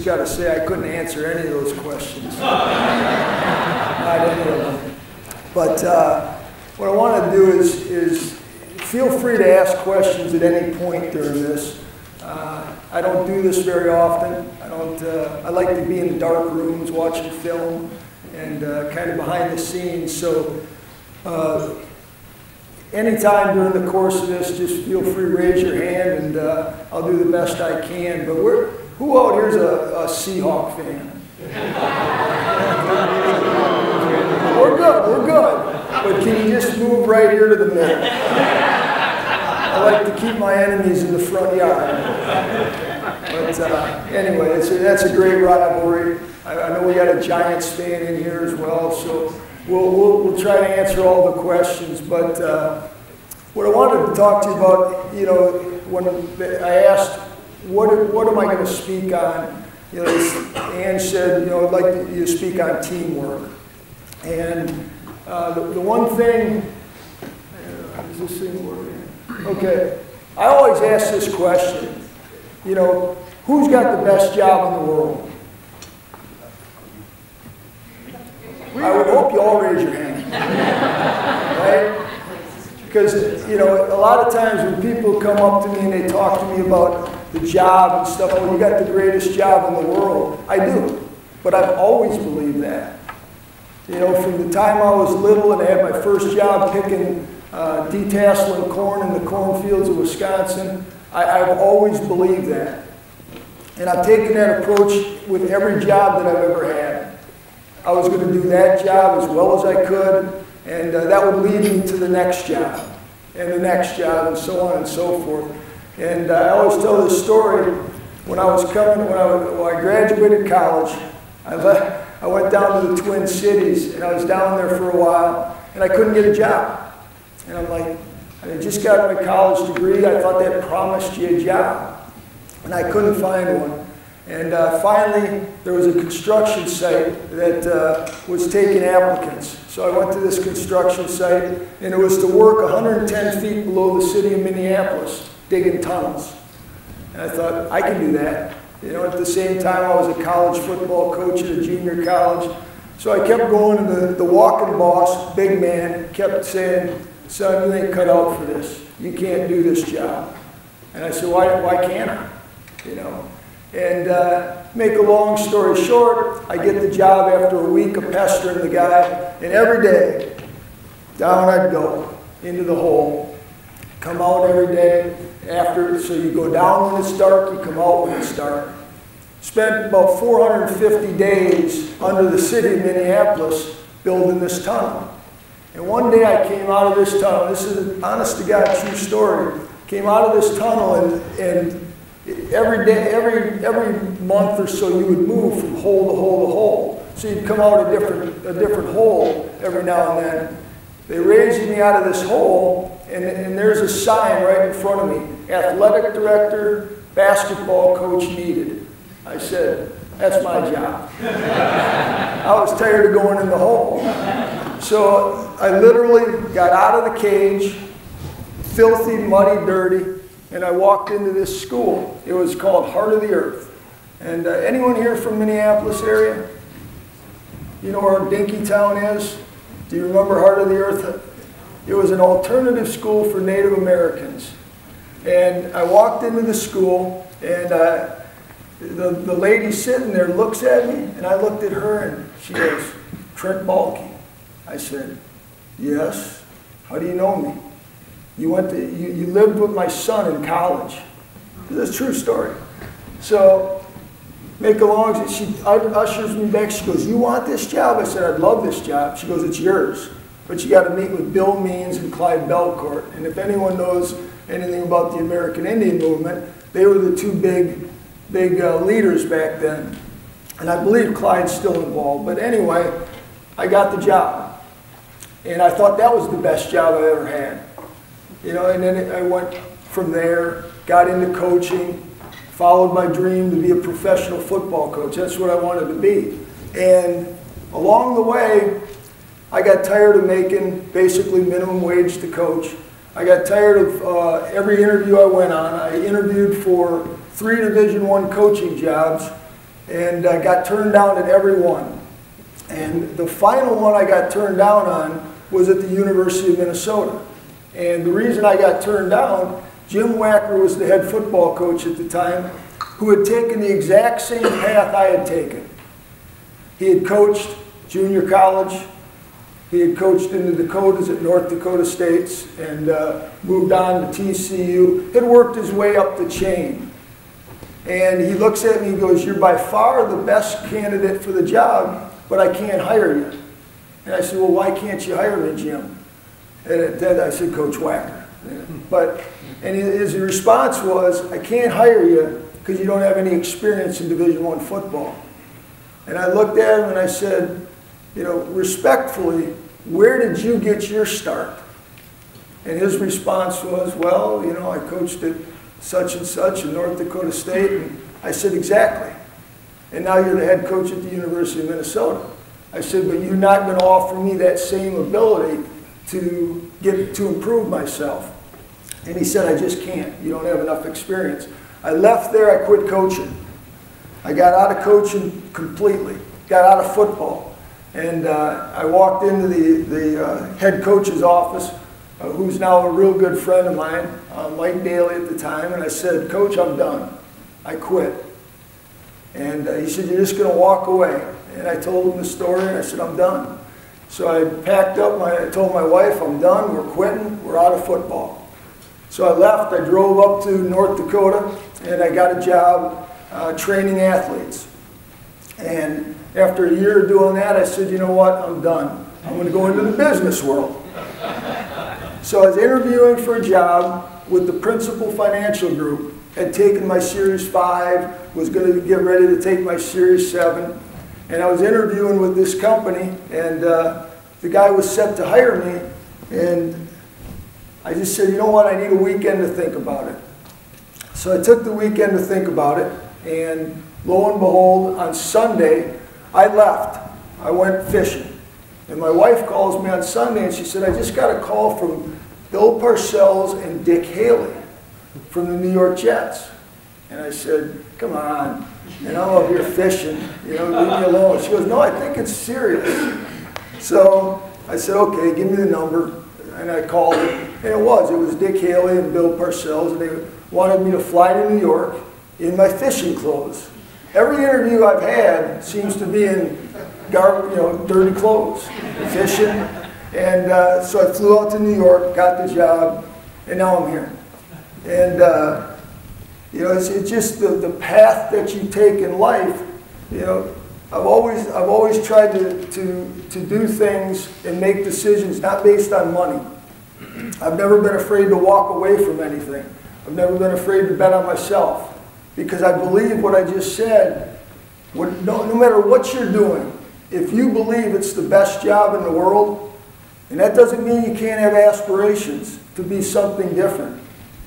just got to say I couldn't answer any of those questions. Not any of them. But uh, what I want to do is, is feel free to ask questions at any point during this. Uh, I don't do this very often. I don't. Uh, I like to be in dark rooms watching film and uh, kind of behind the scenes. So uh, anytime during the course of this, just feel free to raise your hand and uh, I'll do the best I can. But we're, who out here is a, a Seahawk fan? we're good, we're good. But can you just move right here to the middle? I like to keep my enemies in the front yard. But uh, anyway, a, that's a great rivalry. I, I, know we got a Giants fan in here as well, so we'll, we'll, we'll try to answer all the questions. But uh, what I wanted to talk to you about, you know, when I asked, what, what am I going to speak on? You know, Ann said, you know, I'd like you to speak on teamwork. And uh, the, the, one thing, uh, is this thing working? Okay, I always ask this question, you know, who's got the best job in the world? I would hope you all raise your hand. right? Because, you know, a lot of times when people come up to me and they talk to me about the job and stuff, oh, you got the greatest job in the world. I do. But I've always believed that. You know, from the time I was little and I had my first job picking uh, detasseling corn in the cornfields of Wisconsin, I, I've always believed that. And I've taken that approach with every job that I've ever had. I was going to do that job as well as I could, and uh, that would lead me to the next job, and the next job, and so on and so forth. And uh, I always tell this story. When I was coming, when I, when I graduated college, I, left, I went down to the Twin Cities, and I was down there for a while, and I couldn't get a job. And I'm like, I just got my college degree. I thought that promised you a job, and I couldn't find one. And uh, finally, there was a construction site that uh, was taking applicants. So I went to this construction site, and it was to work 110 feet below the city of Minneapolis, digging tunnels. And I thought, I can do that. You know, at the same time, I was a college football coach at a junior college. So I kept going, and the, the walking boss, big man, kept saying, son, you ain't cut out for this. You can't do this job. And I said, why, why can't I? You know, and uh, make a long story short, I get the job after a week of pestering the guy, and every day, down I'd go into the hole. Come out every day after, so you go down when it's dark, you come out when it's dark. Spent about 450 days under the city of Minneapolis building this tunnel. And one day I came out of this tunnel, this is an honest to God true story, came out of this tunnel and, and every day, every, every month or so, you would move from hole to hole to hole. So you'd come out a different, a different hole every now and then. They raised me out of this hole, and, and there's a sign right in front of me. Athletic director, basketball coach needed. I said, that's my job. I was tired of going in the hole. So I literally got out of the cage, filthy, muddy, dirty, and I walked into this school. It was called Heart of the Earth. And uh, anyone here from Minneapolis area? You know where Dinky Town is? Do you remember Heart of the Earth? It was an alternative school for Native Americans. And I walked into the school, and uh, the, the lady sitting there looks at me, and I looked at her, and she goes, Trent Baalke. I said, yes. How do you know me? You went to, you, you lived with my son in college. It's a true story. So, make a long, she ushers me back. She goes, you want this job? I said, I'd love this job. She goes, it's yours. But you got to meet with Bill Means and Clyde Bellecourt. And if anyone knows anything about the American Indian movement, they were the two big, big uh, leaders back then. And I believe Clyde's still involved. But anyway, I got the job. And I thought that was the best job I ever had. You know, and then I went from there, got into coaching, followed my dream to be a professional football coach. That's what I wanted to be. And along the way, I got tired of making basically minimum wage to coach. I got tired of uh, every interview I went on. I interviewed for three Division One coaching jobs, and I got turned down at every one. And the final one I got turned down on was at the University of Minnesota. And the reason I got turned down, Jim Wacker was the head football coach at the time, who had taken the exact same path I had taken. He had coached junior college, he had coached in the Dakotas at North Dakota States and uh, moved on to TCU, had worked his way up the chain. And he looks at me and goes, You're by far the best candidate for the job, but I can't hire you. And I said, Well, why can't you hire me, Jim? And then I said, Coach Wacker. But, and his response was, I can't hire you because you don't have any experience in Division One football. And I looked at him and I said, you know, respectfully, where did you get your start? And his response was, well, you know, I coached at such and such in North Dakota State. And I said, exactly. And now you're the head coach at the University of Minnesota. I said, but you're not going to offer me that same ability to get to improve myself. And he said, I just can't. You don't have enough experience. I left there, I quit coaching. I got out of coaching completely, got out of football. And uh, I walked into the, the uh, head coach's office, uh, who's now a real good friend of mine, uh, Mike Daly at the time, and I said, Coach, I'm done. I quit. And uh, he said, You're just going to walk away. And I told him the story, and I said, I'm done. So I packed up, my, I told my wife, I'm done, we're quitting, we're out of football. So I left, I drove up to North Dakota, and I got a job uh, training athletes. And after a year of doing that, I said, you know what, I'm done. I'm going to go into the business world. So I was interviewing for a job with the Principal Financial Group, had taken my Series 5, was going to get ready to take my Series 7, and I was interviewing with this company, and uh, the guy was set to hire me, and I just said, you know what, I need a weekend to think about it. So I took the weekend to think about it, and lo and behold, on Sunday, I left. I went fishing. And my wife calls me on Sunday and she said, I just got a call from Bill Parcells and Dick Haley from the New York Jets. And I said, come on. And I'm up here fishing, you know, leave me alone. She goes, no, I think it's serious. So I said, okay, give me the number. And I called it. And it was. It was Dick Haley and Bill Parcells. And they wanted me to fly to New York in my fishing clothes. Every interview I've had seems to be in gar- you know, dirty clothes, fishing. And uh, so I flew out to New York, got the job, and now I'm here. And, uh, you know, it's, it's just the, the path that you take in life. You know, I've always, I've always tried to, to, to do things and make decisions not based on money. I've never been afraid to walk away from anything. I've never been afraid to bet on myself because I believe what I just said. No, no matter what you're doing, if you believe it's the best job in the world, and that doesn't mean you can't have aspirations to be something different.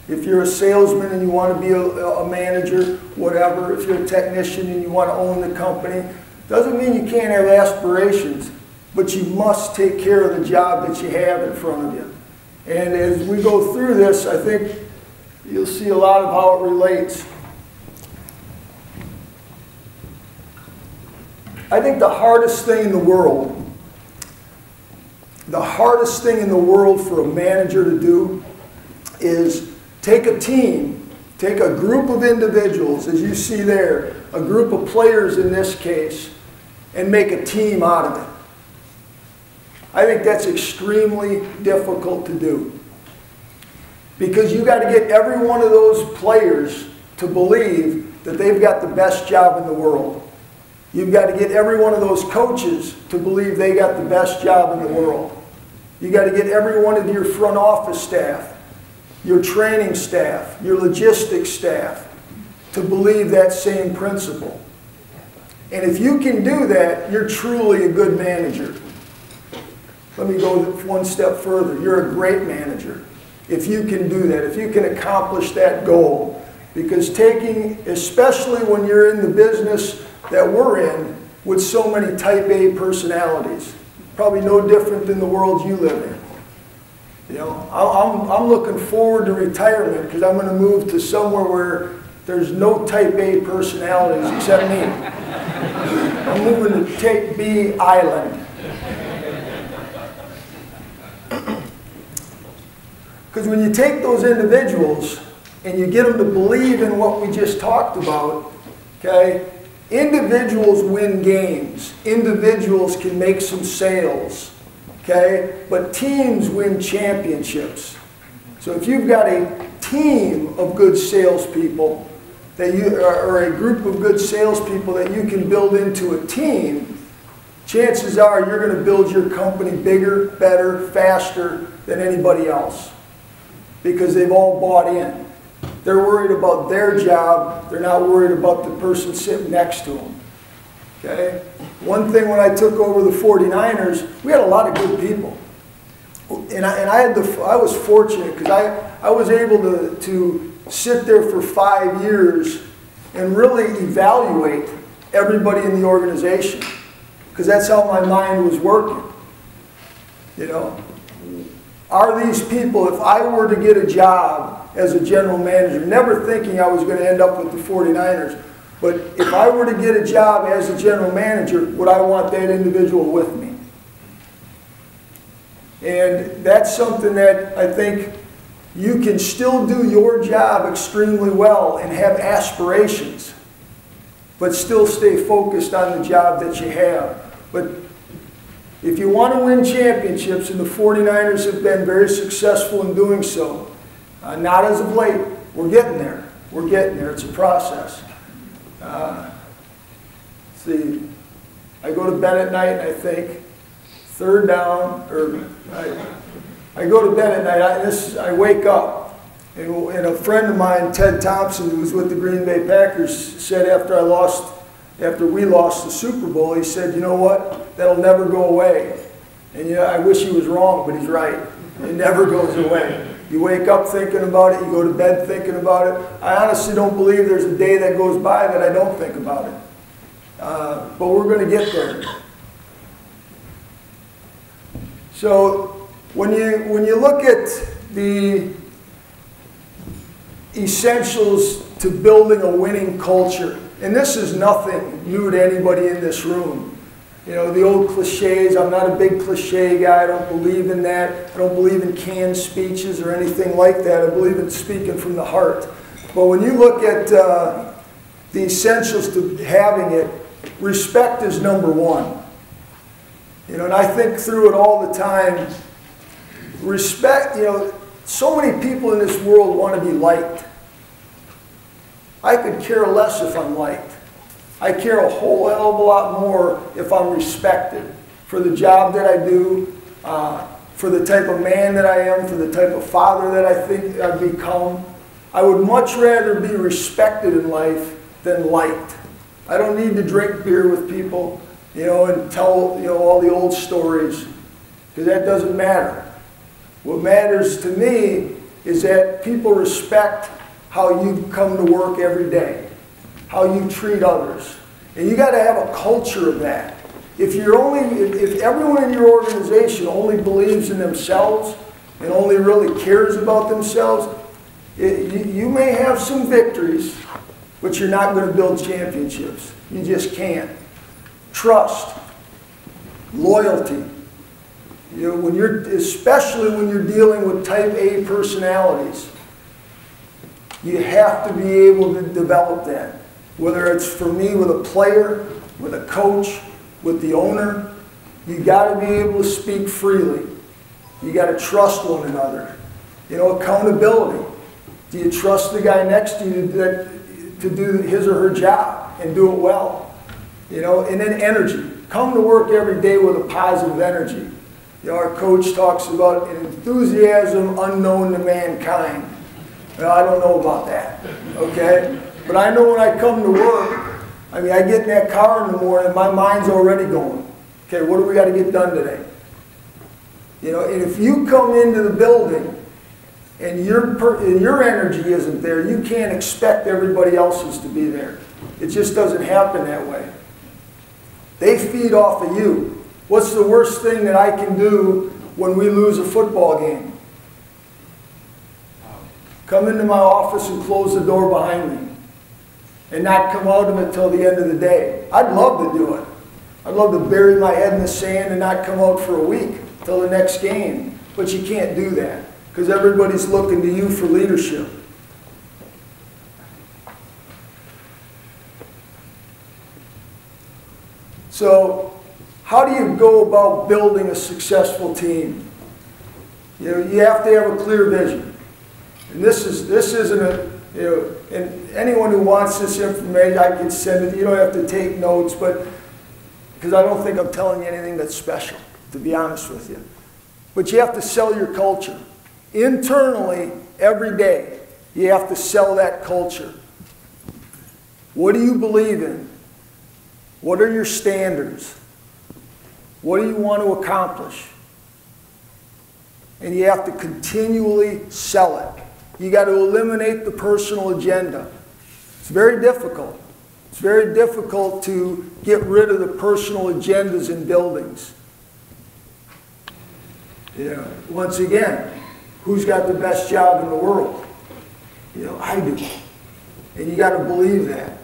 If you're a salesman and you want to be a, a manager, whatever, if you're a technician and you want to own the company, doesn't mean you can't have aspirations, but you must take care of the job that you have in front of you. And as we go through this, I think you'll see a lot of how it relates. I think the hardest thing in the world, the hardest thing in the world for a manager to do is take a team, take a group of individuals, as you see there, a group of players in this case, and make a team out of it. I think that's extremely difficult to do. Because you got to get every one of those players to believe that they've got the best job in the world. You've got to get every one of those coaches to believe they got the best job in the world. You've got to get every one of your front office staff, your training staff, your logistics staff to believe that same principle. And if you can do that, you're truly a good manager. Let me go one step further. You're a great manager if you can do that, if you can accomplish that goal. Because taking, especially when you're in the business that we're in with so many type A personalities, probably no different than the world you live in. You know, I'm, I'm looking forward to retirement because I'm going to move to somewhere where there's no type A personalities except me. I'm moving to Type B Island. Because when you take those individuals and you get them to believe in what we just talked about, okay, individuals win games. Individuals can make some sales, okay, but teams win championships. So if you've got a team of good salespeople, that you, or a group of good salespeople that you can build into a team, chances are you're going to build your company bigger, better, faster than anybody else because they've all bought in. They're worried about their job. They're not worried about the person sitting next to them. Okay? One thing when I took over the 49ers, we had a lot of good people. And I, and I, had the, I was fortunate because I, I was able to, to sit there for five years and really evaluate everybody in the organization because that's how my mind was working. You know, are these people, if I were to get a job as a general manager, never thinking I was going to end up with the 49ers, but if I were to get a job as a general manager, would I want that individual with me? And that's something that I think you can still do your job extremely well and have aspirations, but still stay focused on the job that you have. But if you want to win championships, and the 49ers have been very successful in doing so, uh, not as of late, we're getting there. We're getting there. It's a process. Uh, see, I go to bed at night and I think, third down, or I, I go to bed at night, I, this, I wake up, and, and a friend of mine, Ted Thompson, who was with the Green Bay Packers, said after I lost, after we lost the Super Bowl, he said, you know what, that'll never go away. And know, I wish he was wrong, but he's right. It never goes away. You wake up thinking about it, you go to bed thinking about it. I honestly don't believe there's a day that goes by that I don't think about it. Uh, but we're going to get there. So when you, when you look at the essentials to building a winning culture, and this is nothing new to anybody in this room. You know, the old cliches, I'm not a big cliche guy, I don't believe in that. I don't believe in canned speeches or anything like that. I believe in speaking from the heart. But when you look at uh, the essentials to having it, respect is number one. You know, and I think through it all the time, respect, you know, so many people in this world want to be liked. I could care less if I'm liked. I care a whole hell of a lot more if I'm respected for the job that I do, uh, for the type of man that I am, for the type of father that I think I've become. I would much rather be respected in life than liked. I don't need to drink beer with people, you know, and tell, you know, all the old stories, because that doesn't matter. What matters to me is that people respect how you come to work every day, how you treat others. And you got to have a culture of that. If you're only, if, everyone in your organization only believes in themselves and only really cares about themselves, it, you, you may have some victories, but you're not going to build championships. You just can't. Trust, loyalty, you know, when you're, especially when you're dealing with type A personalities, you have to be able to develop that. Whether it's for me with a player, with a coach, with the owner, you got to be able to speak freely. You got to trust one another. You know, accountability. Do you trust the guy next to you that, to do his or her job and do it well? You know, and then energy. Come to work every day with a positive energy. You know, our coach talks about an enthusiasm unknown to mankind. Well, I don't know about that, okay? But I know when I come to work, I mean, I get in that car in the morning, my mind's already going. Okay, what do we got to get done today? You know, and if you come into the building and your, and your energy isn't there, you can't expect everybody else's to be there. It just doesn't happen that way. They feed off of you. What's the worst thing that I can do when we lose a football game? Come into my office and close the door behind me and not come out of it till the end of the day. I'd love to do it. I'd love to bury my head in the sand and not come out for a week till the next game. But you can't do that because everybody's looking to you for leadership. So, how do you go about building a successful team? You know, you have to have a clear vision. And this is this isn't a you know, and anyone who wants this information, I can send it. You don't have to take notes, but because I don't think I'm telling you anything that's special, to be honest with you. But you have to sell your culture. Internally, every day, you have to sell that culture. What do you believe in? What are your standards? What do you want to accomplish? And you have to continually sell it. You got to eliminate the personal agenda. It's very difficult. It's very difficult to get rid of the personal agendas in buildings. Yeah. Once again, who's got the best job in the world? You know, I do. And you got to believe that.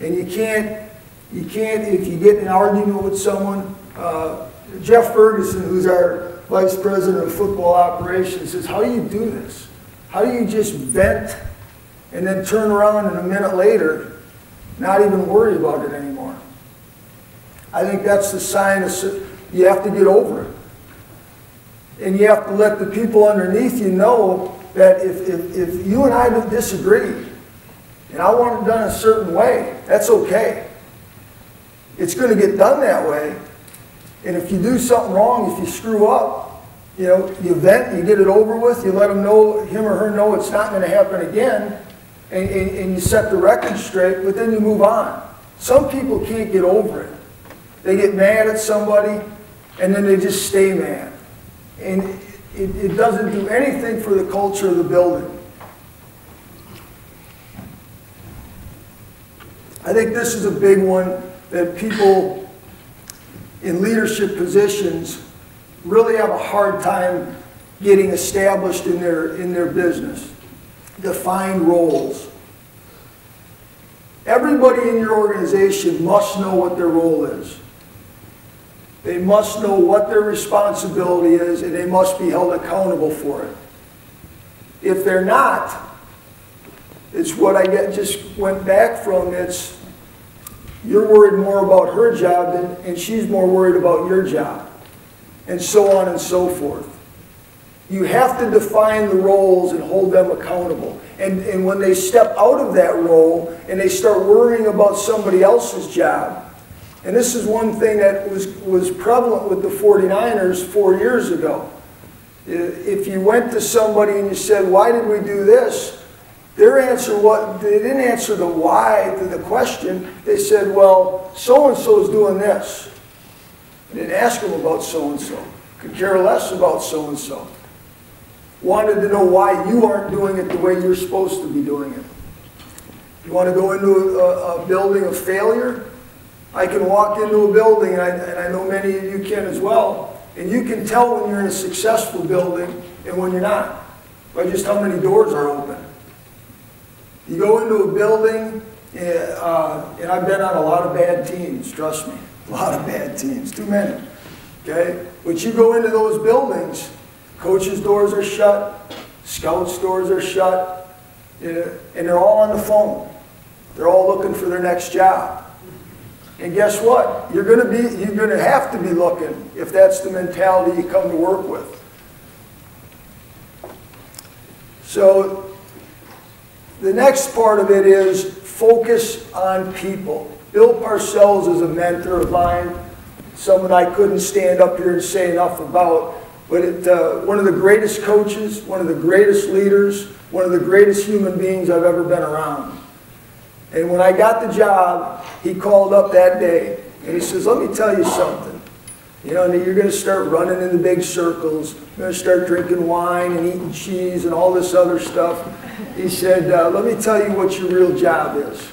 And you can't, you can't, if you get an argument with someone, uh, Jeff Ferguson, who's our vice president of football operations, says, How do you do this? How do you just vent and then turn around and a minute later not even worry about it anymore? I think that's the sign of you have to get over it. And you have to let the people underneath you know that if, if, if you and I disagree, and I want it done a certain way, that's okay. It's going to get done that way. And if you do something wrong, if you screw up, you know, you vent, you get it over with, you let them know, him or her know it's not going to happen again, and, and, and you set the record straight, but then you move on. Some people can't get over it. They get mad at somebody, and then they just stay mad. And it, it doesn't do anything for the culture of the building. I think this is a big one that people in leadership positions really have a hard time getting established in their, in their business. Define roles. Everybody in your organization must know what their role is. They must know what their responsibility is and they must be held accountable for it. If they're not, it's what I get, just went back from. It's you're worried more about her job than, and she's more worried about your job, and so on and so forth. You have to define the roles and hold them accountable. And, and when they step out of that role and they start worrying about somebody else's job, and this is one thing that was, was prevalent with the 49ers four years ago. If you went to somebody and you said, why did we do this? Their answer, what they didn't answer the why to the question. They said, well, so-and-so is doing this. They didn't ask them about so-and-so. Could care less about so-and-so. Wanted to know why you aren't doing it the way you're supposed to be doing it. You want to go into a, a building of failure? I can walk into a building, and I, and I know many of you can as well, and you can tell when you're in a successful building and when you're not by just how many doors are open. You go into a building, eh, uh, and I've been on a lot of bad teams, trust me. A lot of bad teams, too many. Okay? But you go into those buildings, coaches' doors are shut, scouts' doors are shut, and they're all on the phone. They're all looking for their next job. And guess what? You're to be you're going to have to be looking if that's the mentality you come to work with. So the next part of it is focus on people. Bill Parcells is a mentor of mine, someone I couldn't stand up here and say enough about. But it, uh, one of the greatest coaches, one of the greatest leaders, one of the greatest human beings I've ever been around. And when I got the job, he called up that day and he says, let me tell you something. You know, you're going to start running in the big circles. You're going to start drinking wine and eating cheese and all this other stuff. He said, uh, let me tell you what your real job is.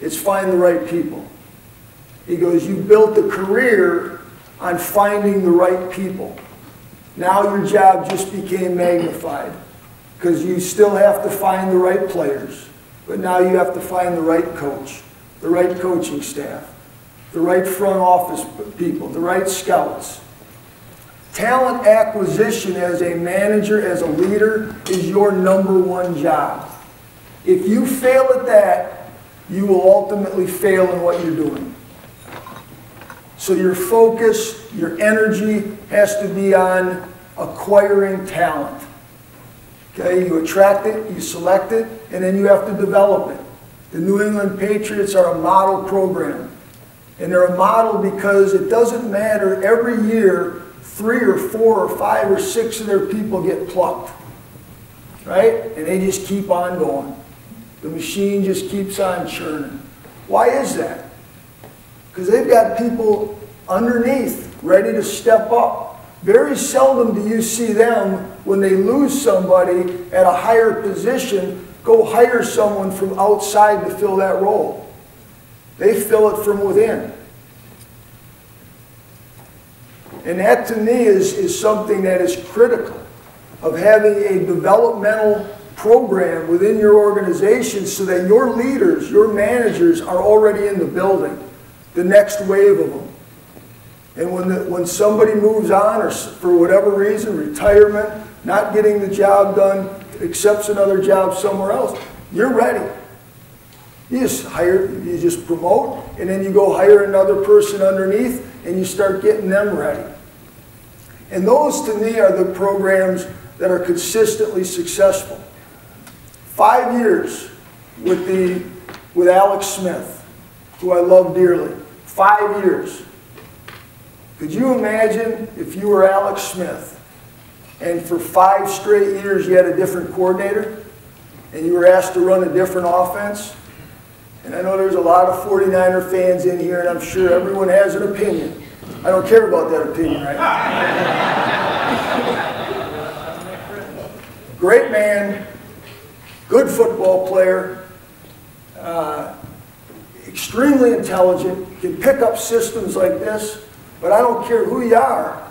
It's find the right people. He goes, you built a career on finding the right people. Now your job just became magnified because you still have to find the right players. But now you have to find the right coach, the right coaching staff. the right front office people, the right scouts. Talent acquisition as a manager, as a leader, is your number one job. If you fail at that, you will ultimately fail in what you're doing. So your focus, your energy has to be on acquiring talent. Okay, you attract it, you select it, and then you have to develop it. The New England Patriots are a model program. And they're a model because it doesn't matter every year, three or four or five or six of their people get plucked. Right? And they just keep on going. The machine just keeps on churning. Why is that? Because they've got people underneath ready to step up. Very seldom do you see them, when they lose somebody at a higher position, go hire someone from outside to fill that role. They fill it from within. And that to me is, is something that is critical of having a developmental program within your organization so that your leaders, your managers are already in the building, the next wave of them. And when, the, when somebody moves on or for whatever reason, retirement, not getting the job done, accepts another job somewhere else, you're ready. You just hire, you just promote, and then you go hire another person underneath, and you start getting them ready. And those to me are the programs that are consistently successful. Five years with the with Alex Smith, who I love dearly. Five years. Could you imagine if you were Alex Smith and for five straight years you had a different coordinator and you were asked to run a different offense? And I know there's a lot of 49er fans in here, and I'm sure everyone has an opinion. I don't care about that opinion right. Great man, good football player, uh, extremely intelligent, can pick up systems like this, but I don't care who you are.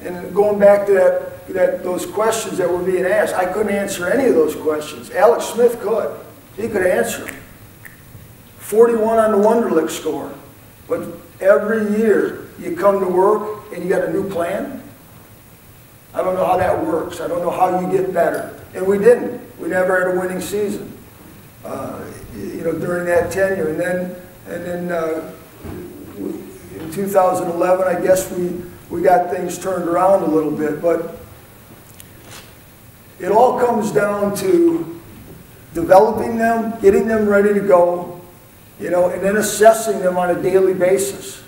And going back to that, that those questions that were being asked, I couldn't answer any of those questions. Alex Smith could. He could answer them. 41 on the Wonderlic score. But every year you come to work and you got a new plan. I don't know how that works. I don't know how you get better. And we didn't. We never had a winning season. Uh, you know, during that tenure. And then, and then uh, in 2011, I guess we, we got things turned around a little bit. But it all comes down to developing them, getting them ready to go, you know, and then assessing them on a daily basis,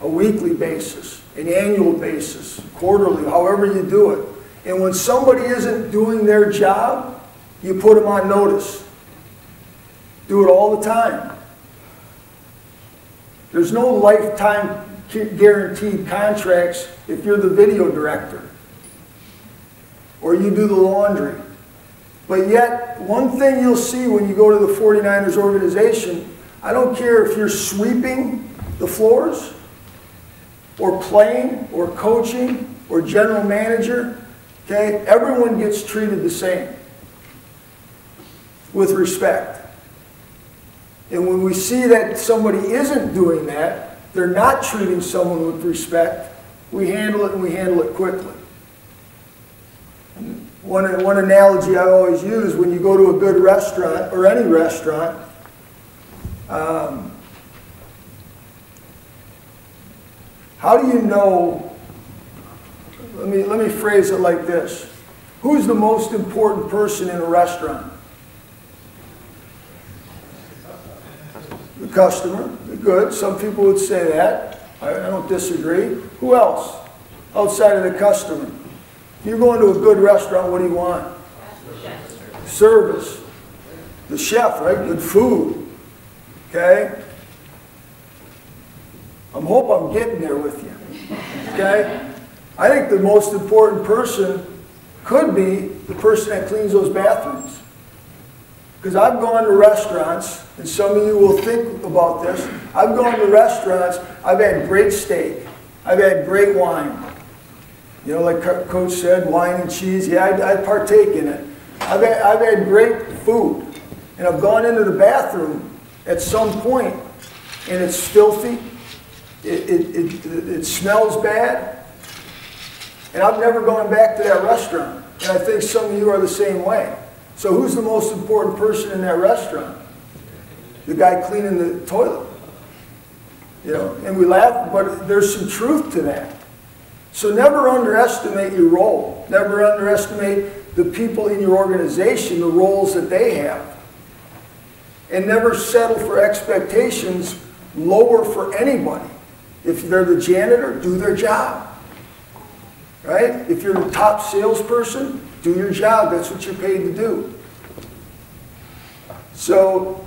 a weekly basis, an annual basis, quarterly, however you do it. And when somebody isn't doing their job, you put them on notice. Do it all the time. There's no lifetime guaranteed contracts if you're the video director or you do the laundry. But yet, one thing you'll see when you go to the 49ers organization, I don't care if you're sweeping the floors or playing or coaching or general manager, okay? Everyone gets treated the same with respect. And when we see that somebody isn't doing that, they're not treating someone with respect, we handle it and we handle it quickly. One, one analogy I always use when you go to a good restaurant or any restaurant, um, how do you know? Let me, let me phrase it like this Who's the most important person in a restaurant? The customer. Good. Some people would say that. I, I don't disagree. Who else outside of the customer? You're going to a good restaurant, what do you want? Service. The chef, right? Good food. Okay? I hope I'm getting there with you. Okay? I think the most important person could be the person that cleans those bathrooms. Because I've gone to restaurants, and some of you will think about this. I've gone to restaurants, I've had great steak, I've had great wine, you know, like Coach said, wine and cheese. Yeah, I, I partake in it. I've had, I've had great food. And I've gone into the bathroom at some point, and it's filthy, it, it, it, it smells bad, and I've never gone back to that restaurant. And I think some of you are the same way. So who's the most important person in that restaurant? The guy cleaning the toilet. You know, and we laugh, but there's some truth to that. So never underestimate your role. Never underestimate the people in your organization, the roles that they have. And never settle for expectations lower for anybody. If they're the janitor, do their job. Right? If you're the top salesperson, do your job. That's what you're paid to do. So,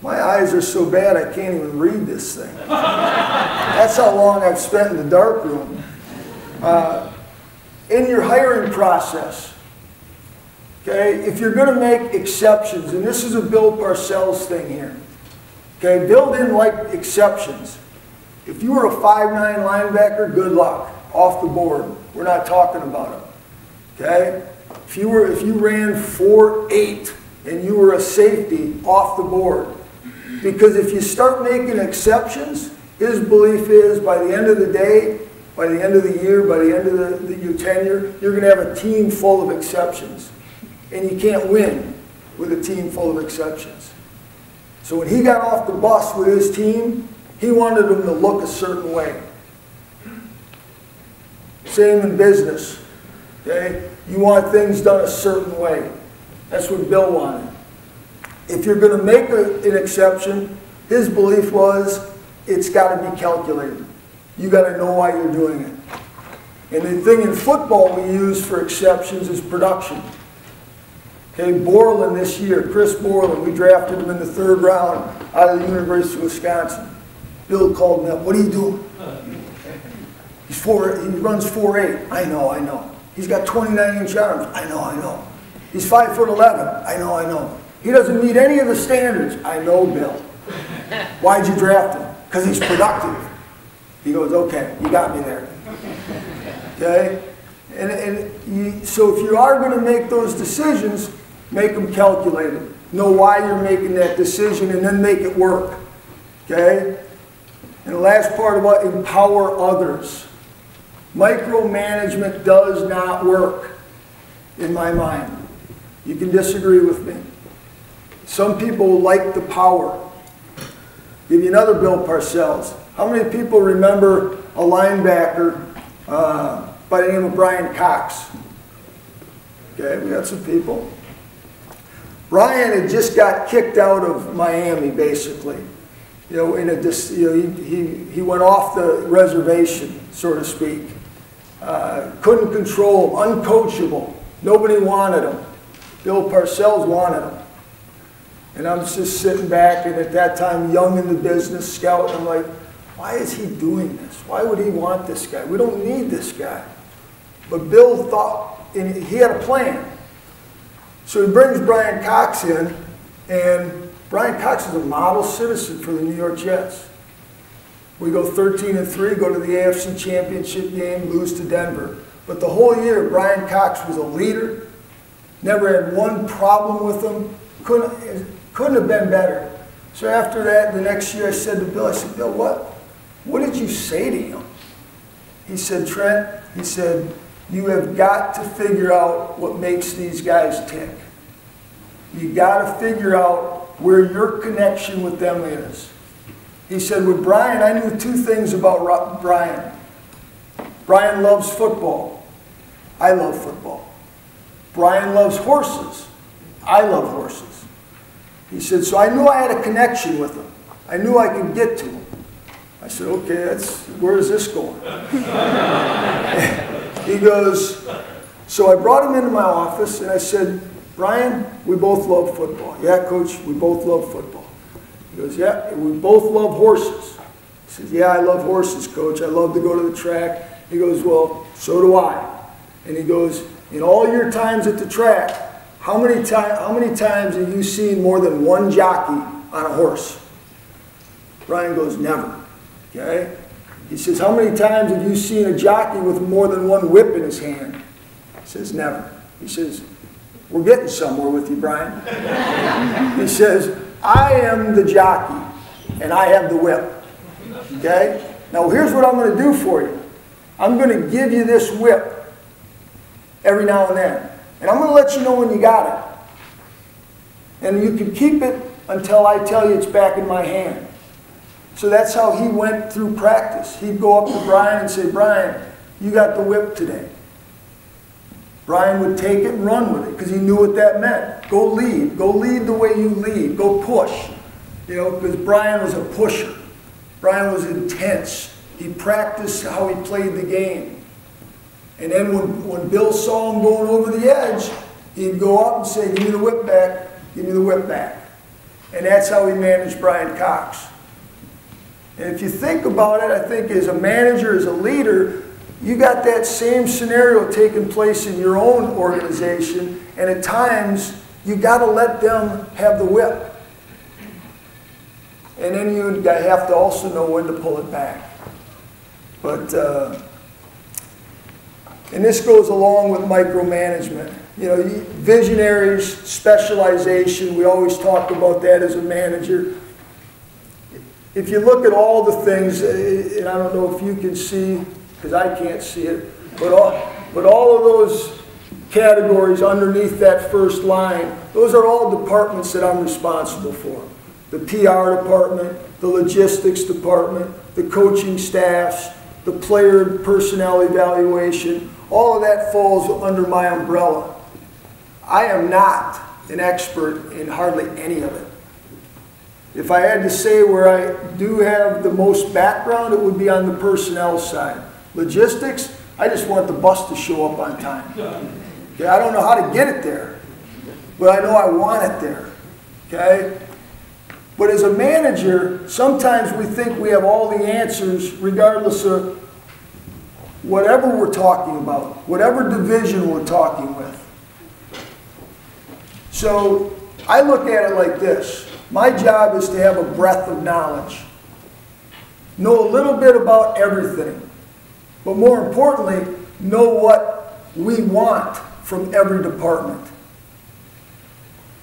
my eyes are so bad I can't even read this thing. That's how long I've spent in the dark room. Uh, in your hiring process, okay, if you're going to make exceptions, and this is a Bill Parcells thing here, okay, Bill didn't like exceptions. If you were a 5'9 linebacker, good luck off the board. We're not talking about him. Okay? If you were if you ran 4-8 and you were a safety off the board. Because if you start making exceptions, his belief is by the end of the day, by the end of the year, by the end of the, the, your tenure, you're going to have a team full of exceptions. And you can't win with a team full of exceptions. So when he got off the bus with his team, he wanted them to look a certain way. Same in business. Okay? You want things done a certain way. That's what Bill wanted. If you're going to make a, an exception, his belief was it's got to be calculated. You got to know why you're doing it. And the thing in football we use for exceptions is production. Okay, Borland this year, Chris Borland, we drafted him in the third round out of the University of Wisconsin. Bill called me up. What are you doing? He's four, he runs 4'8". I know, I know. He's got 29 inch arms. I know, I know. He's 5 foot 11. I know, I know. He doesn't meet any of the standards. I know, Bill. Why'd you draft him? Because he's productive. He goes, okay, you got me there. Okay? And, and you, so if you are going to make those decisions, make them calculated. Know why you're making that decision and then make it work. Okay? And the last part about empower others. Micromanagement does not work, in my mind. You can disagree with me. Some people like the power. Give you another Bill Parcells. How many people remember a linebacker uh, by the name of Brian Cox? Okay, we got some people. Brian had just got kicked out of Miami, basically. You know, in a, you know, he, he, he went off the reservation, so to speak. Uh, couldn't control uncoachable. Nobody wanted him. Bill Parcells wanted him. And I'm just sitting back, and at that time, young in the business, scout, I'm like, why is he doing this? Why would he want this guy? We don't need this guy. But Bill thought, and he had a plan. So he brings Brian Cox in, and Brian Cox is a model citizen for the New York Jets. We go 13 and 3, go to the AFC Championship game, lose to Denver. But the whole year, Brian Cox was a leader, never had one problem with him, couldn't, couldn't have been better. So after that, the next year, I said to Bill, I said, Bill, what, what did you say to him? He said, Trent, he said, you have got to figure out what makes these guys tick. You've got to figure out where your connection with them is. He said, with Brian, I knew two things about Brian. Brian loves football. I love football. Brian loves horses. I love horses. He said, so I knew I had a connection with him. I knew I could get to him. I said, okay, that's, where is this going? he goes, so I brought him into my office and I said, Brian, we both love football. Yeah, coach, we both love football. He goes, yeah, we both love horses. He says, yeah, I love horses, coach. I love to go to the track. He goes, well, so do I. And he goes, in all your times at the track, how many, time, how many times have you seen more than one jockey on a horse? Brian goes, never. Okay? He says, how many times have you seen a jockey with more than one whip in his hand? He says, never. He says, we're getting somewhere with you, Brian. he says, I am the jockey, and I have the whip. Okay? Now here's what I'm going to do for you. I'm going to give you this whip every now and then. And I'm going to let you know when you got it. And you can keep it until I tell you it's back in my hand. So that's how he went through practice. He'd go up to Brian and say, Brian, you got the whip today. Brian would take it and run with it because he knew what that meant. Go lead. Go lead the way you lead. Go push. You know, because Brian was a pusher. Brian was intense. He practiced how he played the game. And then when, when Bill saw him going over the edge, he'd go up and say, give me the whip back, give me the whip back. And that's how he managed Brian Cox. And if you think about it, I think as a manager, as a leader, you got that same scenario taking place in your own organization, and at times you got to let them have the whip. And then you have to also know when to pull it back. But, uh, and this goes along with micromanagement. You know, visionaries, specialization, we always talk about that as a manager. If you look at all the things, uh, and I don't know if you can see, because I can't see it, but all, but all of those categories underneath that first line, those are all departments that I'm responsible for. The PR department, the logistics department, the coaching staffs, the player personnel evaluation, all of that falls under my umbrella. I am not an expert in hardly any of it. If I had to say where I do have the most background, it would be on the personnel side. Logistics, I just want the bus to show up on time. Okay, I don't know how to get it there, but I know I want it there. Okay? But as a manager, sometimes we think we have all the answers regardless of whatever we're talking about, whatever division we're talking with. So I look at it like this. My job is to have a breadth of knowledge. Know a little bit about everything. But more importantly, know what we want from every department.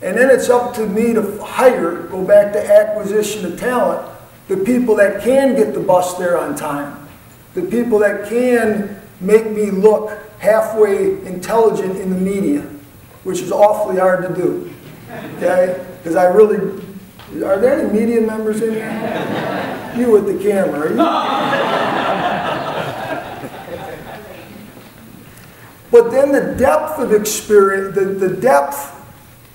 And then it's up to me to hire, go back to acquisition of talent, the people that can get the bus there on time, the people that can make me look halfway intelligent in the media, which is awfully hard to do. Okay? Because I really, are there any media members in here? You with the camera, But then the depth of experience, the, the depth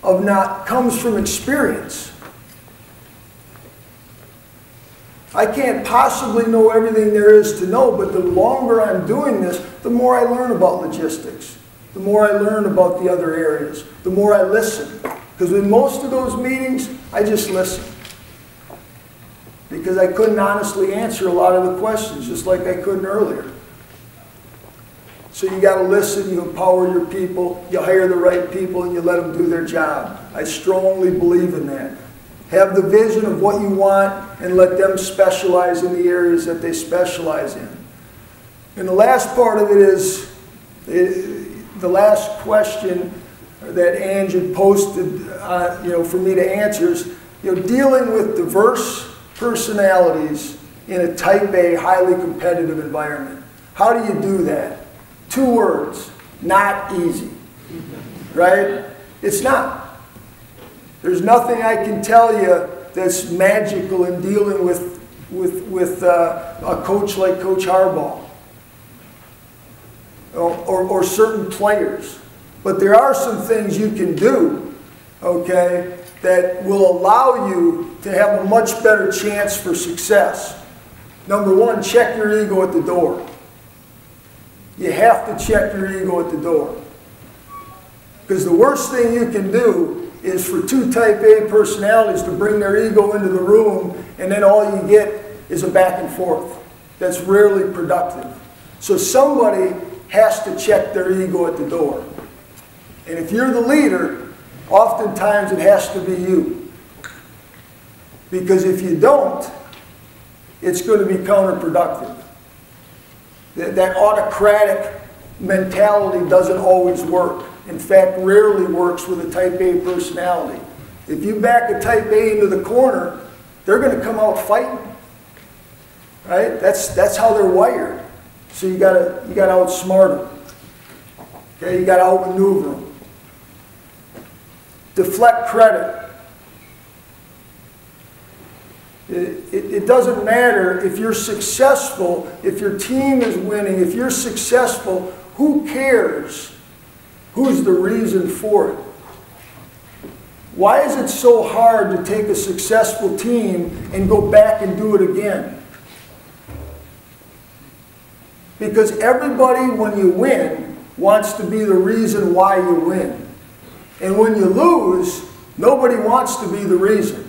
of not comes from experience. I can't possibly know everything there is to know, but the longer I'm doing this, the more I learn about logistics, the more I learn about the other areas, the more I listen. Because in most of those meetings, I just listen. Because I couldn't honestly answer a lot of the questions, just like I couldn't earlier. So you got to listen, you empower your people, you hire the right people, and you let them do their job. I strongly believe in that. Have the vision of what you want and let them specialize in the areas that they specialize in. And the last part of it is eh, the last question that Angie posted uh, you know, for me to answer is you know, dealing with diverse personalities in a type A, highly competitive environment. How do you do that? Two words, not easy. Right? It's not. There's nothing I can tell you that's magical in dealing with, with, with uh, a coach like Coach Harbaugh or, or, or certain players. But there are some things you can do, okay, that will allow you to have a much better chance for success. Number one, check your ego at the door. You have to check your ego at the door. Because the worst thing you can do is for two type A personalities to bring their ego into the room and then all you get is a back and forth. That's rarely productive. So somebody has to check their ego at the door. And if you're the leader, oftentimes it has to be you. Because if you don't, it's going to be counterproductive. That, that autocratic mentality doesn't always work. In fact, rarely works with a type A personality. If you back a type A into the corner, they're going to come out fighting. Right? That's, that's how they're wired. So you gotta, you gotta outsmart them. Okay, you gotta outmaneuver them. Deflect credit. It, it, it, doesn't matter if you're successful, if your team is winning, if you're successful, who cares who's the reason for it? Why is it so hard to take a successful team and go back and do it again? Because everybody, when you win, wants to be the reason why you win. And when you lose, nobody wants to be the reason.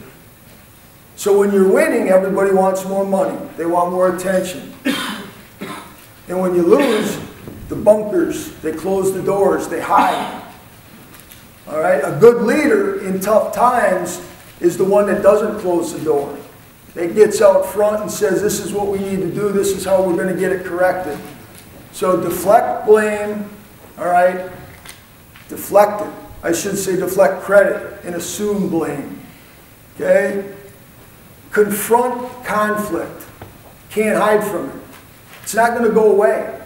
So when you're winning, everybody wants more money. They want more attention. And when you lose, the bunkers, they close the doors, they hide. All right? A good leader in tough times is the one that doesn't close the door. That gets out front and says, this is what we need to do, this is how we're going to get it corrected. So deflect blame, all right? Deflect it. I should say deflect credit and assume blame. Okay? Confront conflict. Can't hide from it. It's not going to go away.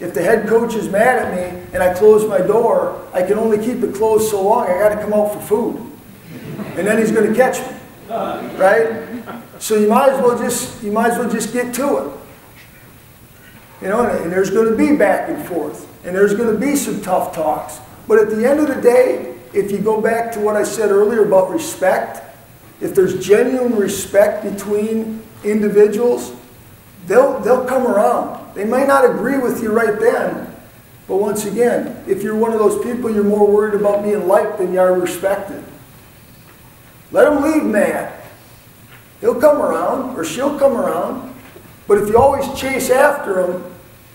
If the head coach is mad at me and I close my door, I can only keep it closed so long. I got to come out for food. And then he's going to catch me. Right? So you might as well just you might as well just get to it. You know, and there's going to be back and forth. And there's going to be some tough talks. But at the end of the day, if you go back to what I said earlier about respect, if there's genuine respect between individuals, they'll, they'll come around. They might not agree with you right then, but once again, if you're one of those people, you're more worried about being liked than you are respected. Let them leave mad. He'll come around, or she'll come around. But if you always chase after them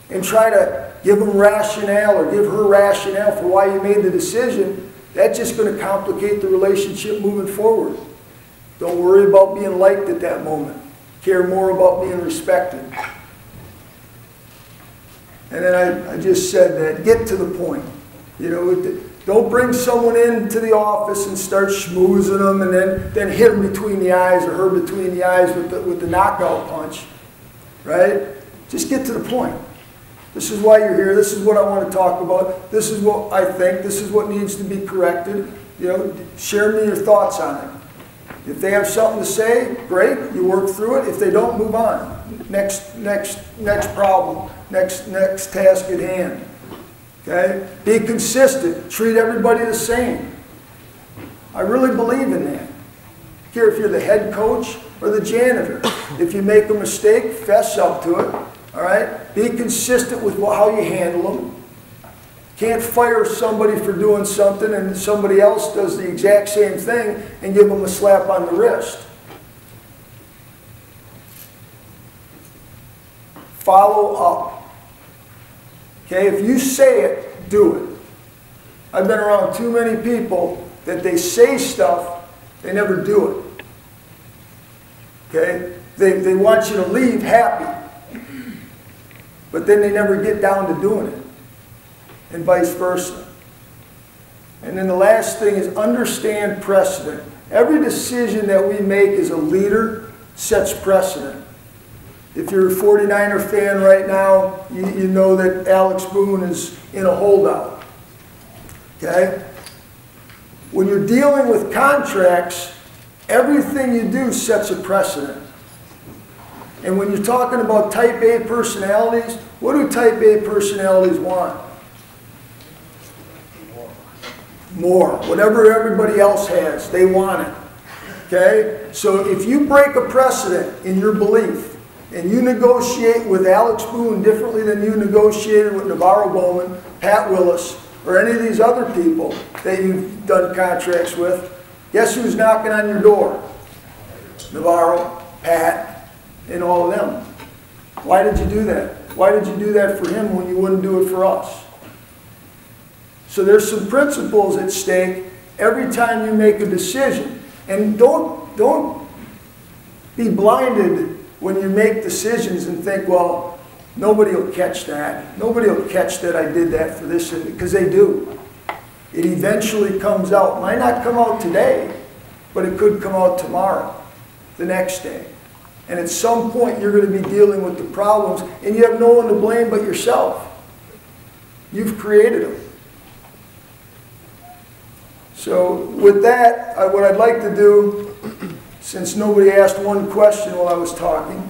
and try to give them rationale or give her rationale for why you made the decision, that's just going to complicate the relationship moving forward. Don't worry about being liked at that moment. Care more about being respected. And then I, I just said that, get to the point. You know, don't bring someone into the office and start schmoozing them and then, then hit them between the eyes or her between the eyes with the, with the knockout punch. Right? Just get to the point. This is why you're here. This is what I want to talk about. This is what I think. This is what needs to be corrected. You know, share me your thoughts on it. If they have something to say, great, you work through it. If they don't, move on. Next, next, next problem, next, next task at hand. Okay? Be consistent. Treat everybody the same. I really believe in that. Here, if you're the head coach or the janitor, if you make a mistake, fess up to it. All right? Be consistent with how you handle them. Can't fire somebody for doing something and somebody else does the exact same thing and give them a slap on the wrist. Follow up. Okay, if you say it, do it. I've been around too many people that they say stuff, they never do it. Okay? They, they want you to leave happy, but then they never get down to doing it, and vice versa. And then the last thing is understand precedent. Every decision that we make as a leader sets precedent. If you're a 49er fan right now, you, you know that Alex Boone is in a holdout. Okay? When you're dealing with contracts, everything you do sets a precedent. And when you're talking about type A personalities, what do type A personalities want? More. Whatever everybody else has, they want it. Okay? So if you break a precedent in your belief, and you negotiate with Alex Boone differently than you negotiated with NaVorro Bowman, Pat Willis, or any of these other people that you've done contracts with, guess who's knocking on your door? NaVorro, Pat, and all of them. Why did you do that? Why did you do that for him when you wouldn't do it for us? So there's some principles at stake every time you make a decision. And don't, don't be blinded when you make decisions and think, well, nobody will catch that. Nobody will catch that I did that for this, because they do. It eventually comes out. Might not come out today, but it could come out tomorrow. the next day. And at some point, you're going to be dealing with the problems, and you have no one to blame but yourself. You've created them. So, with that, I, what I'd like to do, since nobody asked one question while I was talking,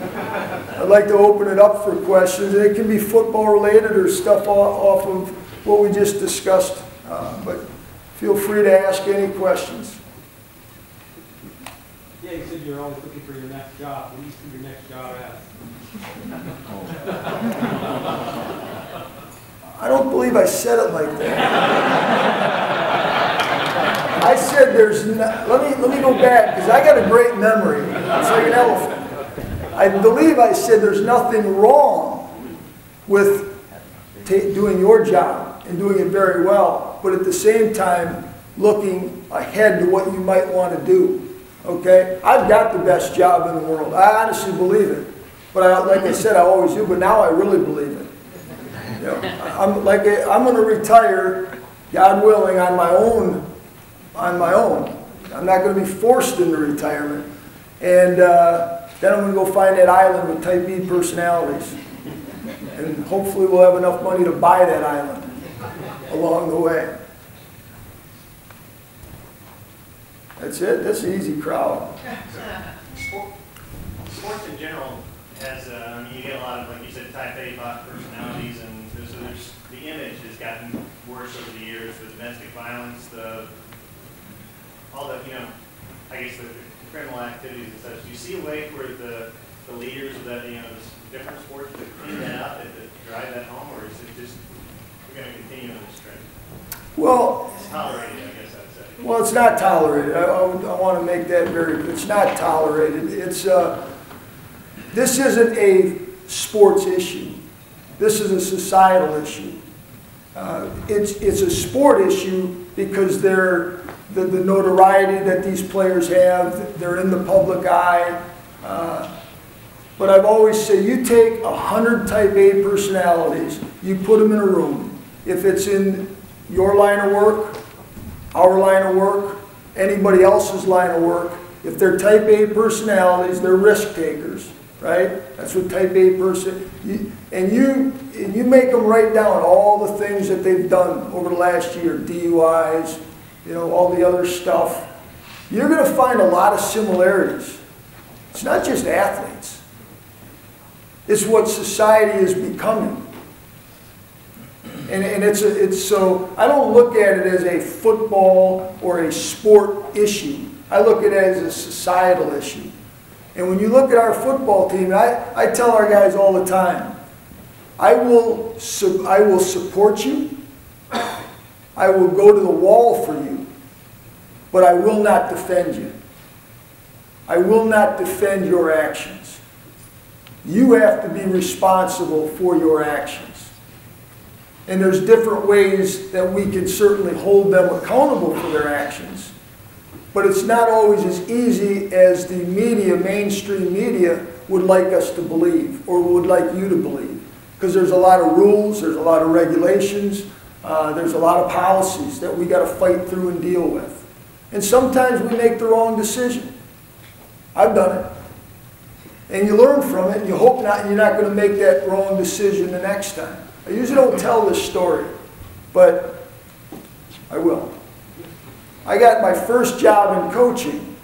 I'd like to open it up for questions. It can be football related or stuff off, of what we just discussed, uh, but feel free to ask any questions. Yeah, you said you're always looking for your next job. What do you see your next job as? I don't believe I said it like that. I said there's no, let me let me go back because I got a great memory. It's like an elephant. I believe I said there's nothing wrong with doing your job and doing it very well, but at the same time looking ahead to what you might want to do. Okay? I've got the best job in the world. I honestly believe it. But I, like I said, I always do, but now I really believe it. You know, I'm like I'm going to retire, God willing, on my own. On my own. I'm not going to be forced into retirement. And uh, then I'm going to go find that island with type B personalities. And hopefully we'll have enough money to buy that island along the way. That's it. That's an easy crowd. Sports in general has, uh, I mean, you get a lot of, like you said, type A personalities, and there's, there's, the image has gotten worse over the years, the domestic violence, the, all the, you know, I guess the criminal activities and such. Do you see a way for the, the leaders of that, you know, the different sports to clean that up and to drive that home, or is it just, we're going to continue on this trend? Well, It's tolerated, I guess I'd say. Well, it's not tolerated. I, I, I want to make that very, it's not tolerated. It's, uh, this isn't a sports issue. This is a societal issue. Uh, it's, it's a sport issue because they're, the, the notoriety that these players have, they're in the public eye. Uh, but I've always said, you take 100 type A personalities, you put them in a room. If it's in your line of work, our line of work, anybody else's line of work, if they're type A personalities, they're risk takers, right? That's what type A person, you, and you, and you make them write down all the things that they've done over the last year, DUIs, you know, all the other stuff. You're going to find a lot of similarities. It's not just athletes. It's what society is becoming. And, and it's, a, it's so, I don't look at it as a football or a sport issue. I look at it as a societal issue. And when you look at our football team, I, I tell our guys all the time, I will, I will support you. I will go to the wall for you, but I will not defend you. I will not defend your actions. You have to be responsible for your actions. And there's different ways that we can certainly hold them accountable for their actions. But it's not always as easy as the media, mainstream media, would like us to believe or would like you to believe. Because there's a lot of rules, there's a lot of regulations, uh, there's a lot of policies that we got to fight through and deal with. And sometimes we make the wrong decision. I've done it. And you learn from it, and you hope not, you're not going to make that wrong decision the next time. I usually don't tell this story, but I will. I got my first job in coaching.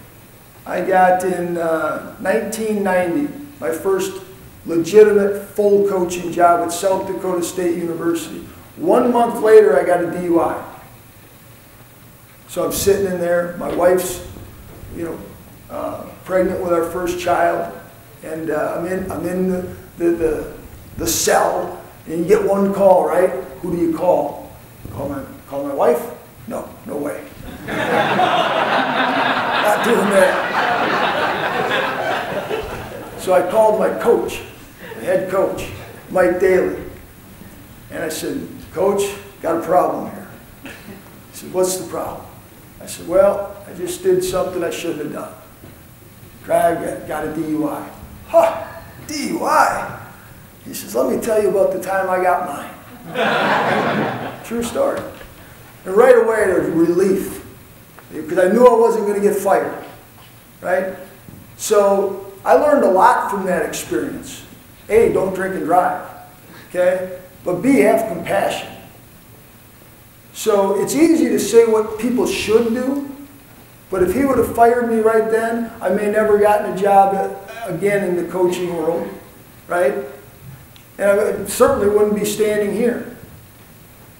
I got in uh, 1990, my first legitimate full coaching job at South Dakota State University. One month later, I got a DUI. So I'm sitting in there. My wife's, you know, uh, pregnant with our first child, and uh, I'm in, I'm in the, the, the, the cell and you get one call, right? Who do you call? Call my, call my wife? No, no way. Not doing that. So I called my coach, the head coach, Mike Daly. And I said, Coach, got a problem here. He said, What's the problem? I said, Well, I just did something I shouldn't have done. Drive, got a DUI. Huh, DUI? He says, let me tell you about the time I got mine. True story. And right away there was relief because I knew I wasn't going to get fired. Right? So I learned a lot from that experience. A, don't drink and drive, okay? But B, have compassion. So it's easy to say what people should do, but if he would have fired me right then, I may never gotten a job again in the coaching world, right? And I certainly wouldn't be standing here.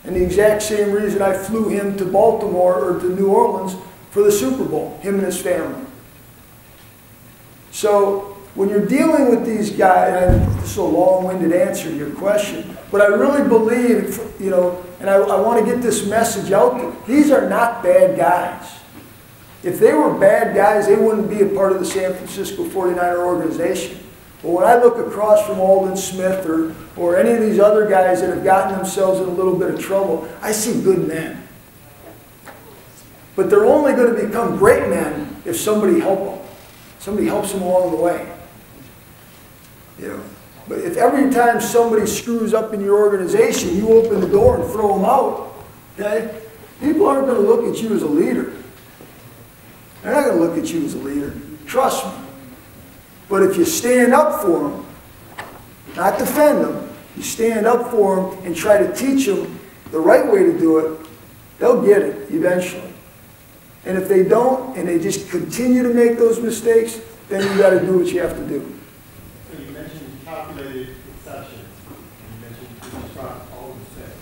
And the exact same reason I flew him to Baltimore or to New Orleans for the Super Bowl, him and his family. So when you're dealing with these guys, this is a long-winded answer to your question, but I really believe, you know, and I, I want to get this message out there. These are not bad guys. If they were bad guys, they wouldn't be a part of the San Francisco 49er organization. But when I look across from Aldon Smith or, or any of these other guys that have gotten themselves in a little bit of trouble, I see good men. But they're only going to become great men if somebody helps them. Somebody helps them along the way. You know, but if every time somebody screws up in your organization, you open the door and throw them out, okay? People aren't going to look at you as a leader. They're not going to look at you as a leader. Trust me. But if you stand up for them, not defend them, you stand up for them and try to teach them the right way to do it, they'll get it eventually. And if they don't, and they just continue to make those mistakes, then you got to do what you have to do. Calculated exceptions. You mentioned this from Aldon Smith.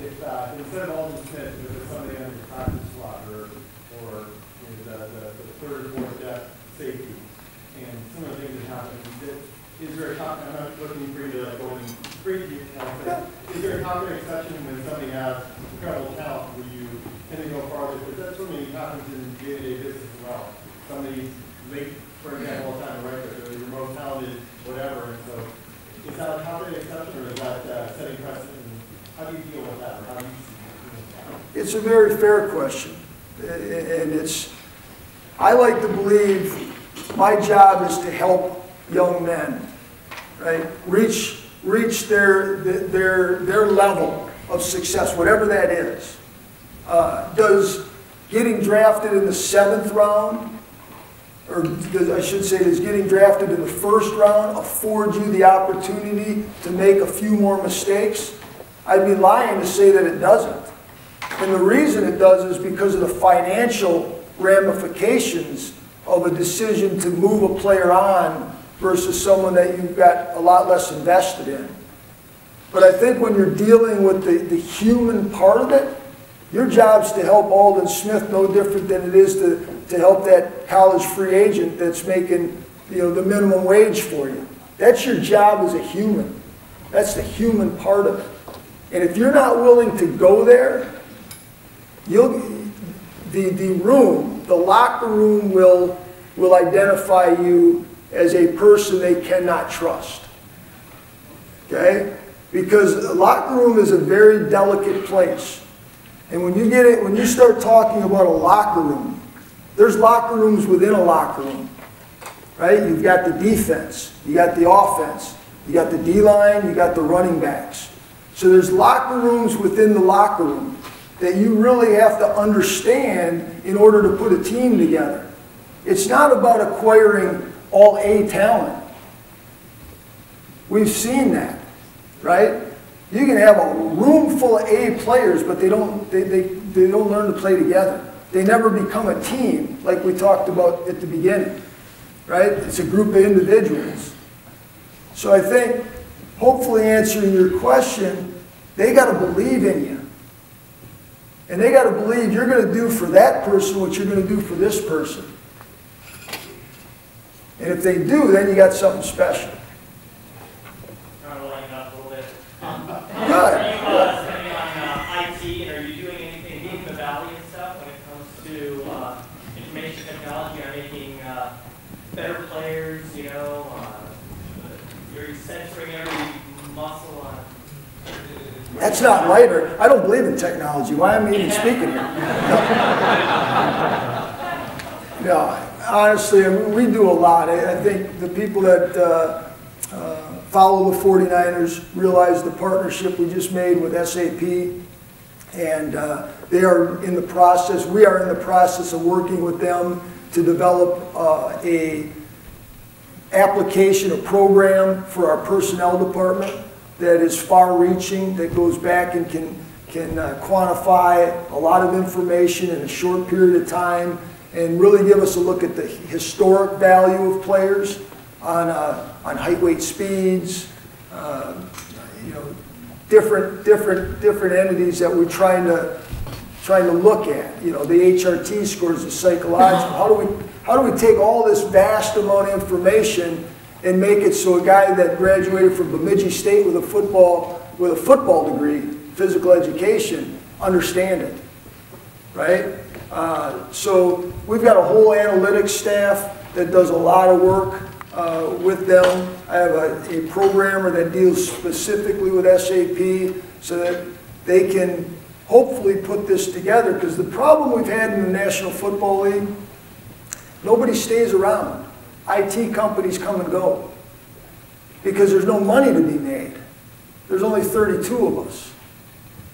If, uh, instead of Aldon Smith, if there's somebody on your practice squad or, or you know, the, the, the third or fourth depth safety, and some of the things that happen, is there a, calc- I'm not looking for you to go in great detail, but is there a calculated exception when somebody has incredible talent where you tend to go farther? Because that happens in day-to-day business as well. Somebody's late, for example, all the time, right, they're most talented, whatever, and so is that a or is that uh, setting precedent? How do you deal with that, how do you see it? It's a very fair question. And it's, I like to believe my job is to help young men, right? Reach, reach their, their, their level of success, whatever that is. Uh, Does getting drafted in the seventh round, or I should say, does getting drafted in the first round afford you the opportunity to make a few more mistakes? I'd be lying to say that it doesn't. And the reason it does is because of the financial ramifications of a decision to move a player on versus someone that you've got a lot less invested in. But I think when you're dealing with the, the human part of it, your job's to help Aldon Smith no different than it is to, to help that college free agent that's making, you know, the minimum wage for you. That's your job as a human. That's the human part of it. And if you're not willing to go there, you'll, the, the room, the locker room will, will identify you as a person they cannot trust. Okay? Because the locker room is a very delicate place. And when you get it, when you start talking about a locker room, there's locker rooms within a locker room. Right? You've got the defense, you got the offense, you got the D-line, you got the running backs. So there's locker rooms within the locker room that you really have to understand in order to put a team together. It's not about acquiring all A talent. We've seen that, right? You can have a room full of A players, but they don't, they, they, they don't learn to play together. They never become a team, like we talked about at the beginning, right? It's a group of individuals. So I think, hopefully answering your question, they got to believe in you. And they got to believe you're going to do for that person what you're going to do for this person. And if they do, then you got something special. Kind of lighten up a little bit. Um, Good, Are you uh, spending on uh, IT, and are you doing anything in the valley and stuff when it comes to uh, information technology, or making uh, better players, you know? uh, You're censoring every muscle on. That's not right, or I don't believe in technology. Why am I even speaking here? No, honestly, I mean, we do a lot. I I think the people that uh, uh, follow the 49ers realize the partnership we just made with SAP. And uh, they are in the process, we are in the process of working with them to develop uh, a application, a program for our personnel department that is far-reaching, that goes back and can, can uh, quantify a lot of information in a short period of time and really give us a look at the historic value of players on, uh, on height, weight, speeds, uh, you know, different, different, different entities that we're trying to, trying to look at. You know, the HRT scores, the psychological. How do we, how do we take all this vast amount of information and make it so a guy that graduated from Bemidji State with a football, with a football degree, physical education, understand it, right? Uh, so we've got a whole analytics staff that does a lot of work uh, with them. I have a, a programmer that deals specifically with SAP so that they can hopefully put this together because the problem we've had in the National Football League, nobody stays around. IT companies come and go because there's no money to be made. There's only 32 of us,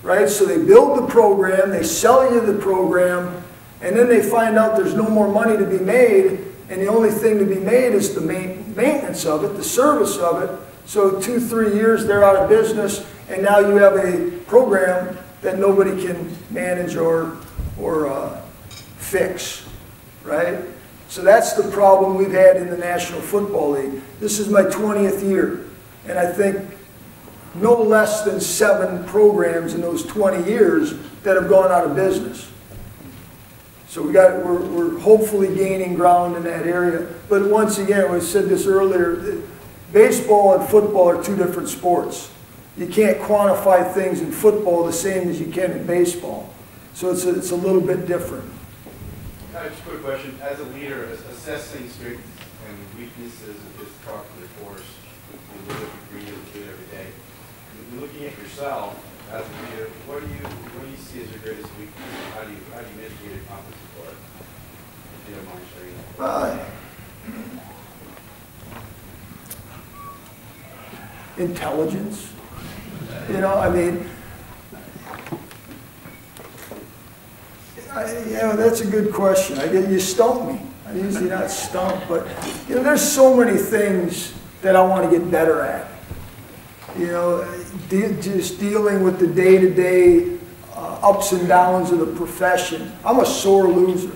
right? So they build the program, they sell you the program, and then they find out there's no more money to be made, and the only thing to be made is the main, maintenance of it, the service of it. So two, three years they're out of business, and now you have a program that nobody can manage or, or uh, fix, right? So that's the problem we've had in the National Football League. This is my 20th year, and I think no less than seven programs in those 20 years that have gone out of business. So we got, we're, we're hopefully gaining ground in that area. But once again, we said this earlier, baseball and football are two different sports. You can't quantify things in football the same as you can in baseball. So it's a, it's a little bit different. Uh, Just a quick question, as a leader, assessing strengths and weaknesses is part of the course. You live do it every day. Looking at yourself as a leader, what do you, what do you see as your greatest weakness? How do you, how do you mitigate it, compensate for it? If you don't mind sharing that. Uh, intelligence. You know, I mean, I, that's a good question. I get you stump me. I'm usually not stumped, but you know, there's so many things that I want to get better at. You know, de- just dealing with the day-to-day uh, ups and downs of the profession. I'm a sore loser.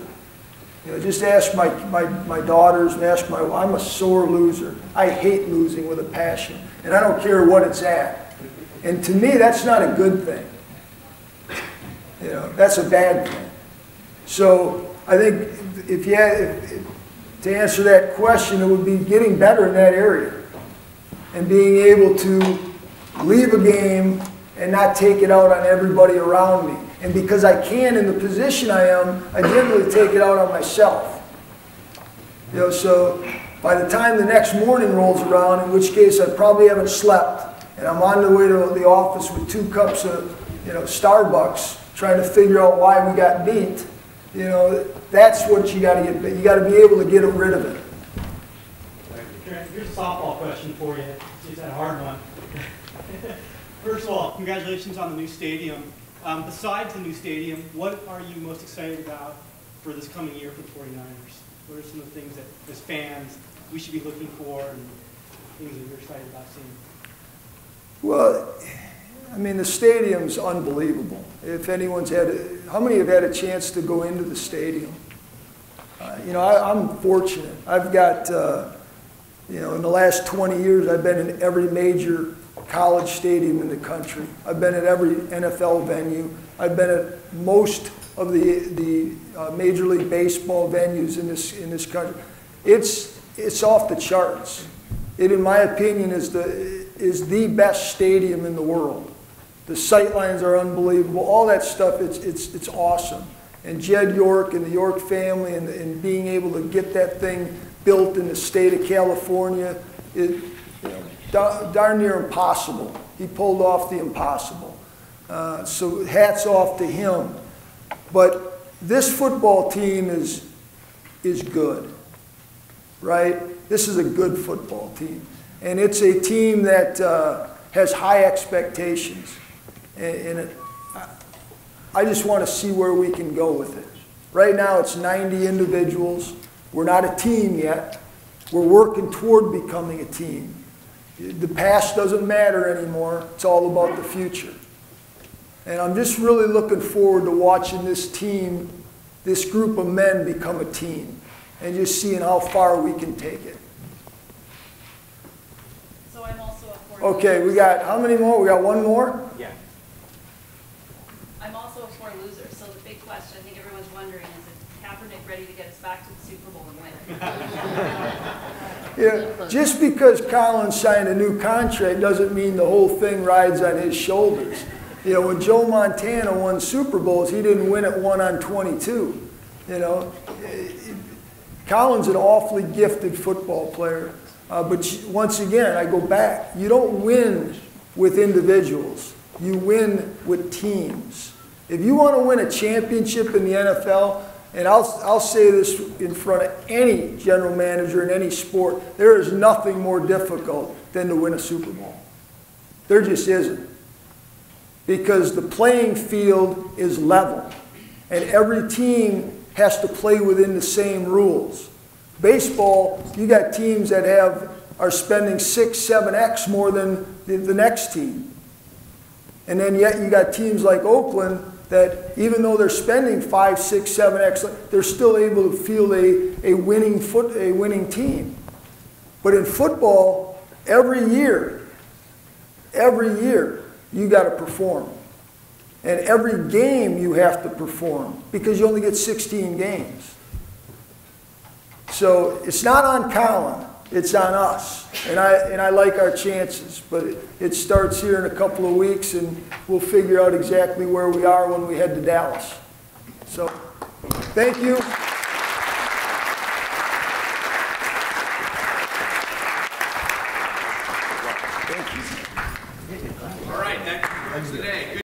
You know, just ask my, my, my daughters, and ask my, wife, I'm a sore loser. I hate losing with a passion, and I don't care what it's at. And to me, that's not a good thing. You know, that's a bad thing. So I think if you had, if, if- to answer that question, it would be getting better in that area and being able to leave a game and not take it out on everybody around me. And because I can in the position I am, I generally take it out on myself. You know, so by the time the next morning rolls around, in which case I probably haven't slept, and I'm on the way to the office with two cups of, you know, Starbucks, trying to figure out why we got beat, you know, that's what you gotta get, you gotta be able to get rid of it. Here's a softball question for you. It's a hard one. First of all, congratulations on the new stadium. Um, besides the new stadium, what are you most excited about for this coming year for the 49ers? What are some of the things that, as fans, we should be looking for and things that you're excited about seeing? Well, I mean, the stadium's unbelievable. If anyone's had, how many have had a chance to go into the stadium? Uh, You know, I, I'm fortunate. I've got, uh, you know, in the last 20 years, I've been in every major college stadium in the country. I've been at every NFL venue. I've been at most of the, the uh, Major League Baseball venues in this, in this country. It's, it's off the charts. It, in my opinion, is the, is the best stadium in the world. The sightlines are unbelievable. All that stuff, it's, it's, it's awesome. And Jed York and the York family and, and being able to get that thing built in the state of California, it, you know, da- darn near impossible. He pulled off the impossible. Uh, so hats off to him. But this football team is, is good, right? This is a good football team. And it's a team that uh, has high expectations. And, and it, I- I just want to see where we can go with it. Right now, it's 90 individuals. We're not a team yet. We're working toward becoming a team. The past doesn't matter anymore. It's all about the future. And I'm just really looking forward to watching this team, this group of men become a team, and just seeing how far we can take it. So I'm also a. Okay, we got, how many more? We got one more? Yeah. I'm also a four loser, so the big question, I think everyone's wondering, is is Kaepernick ready to get us back to the Super Bowl and win? Yeah, just because Colin's signed a new contract doesn't mean the whole thing rides on his shoulders. You know, when Joe Montana won Super Bowls, he didn't win it one on 22. You know, Colin's an awfully gifted football player, uh, but once again, I go back. You don't win with individuals. You win with teams. If you want to win a championship in the NFL, and I'll, I'll say this in front of any general manager in any sport, there is nothing more difficult than to win a Super Bowl. There just isn't. Because the playing field is level, and every team has to play within the same rules. Baseball, you got teams that have, are spending six, seven X more than the, the next team. And then yet you got teams like Oakland that even though they're spending five, six, seven X, they're still able to field a, a winning foot, a winning team. But in football, every year, every year, you got to perform. And every game you have to perform because you only get 16 games. So it's not on Colin, it's on us. And I, and I like our chances, but it, it starts here in a couple of weeks and we'll figure out exactly where we are when we head to Dallas. So, thank you.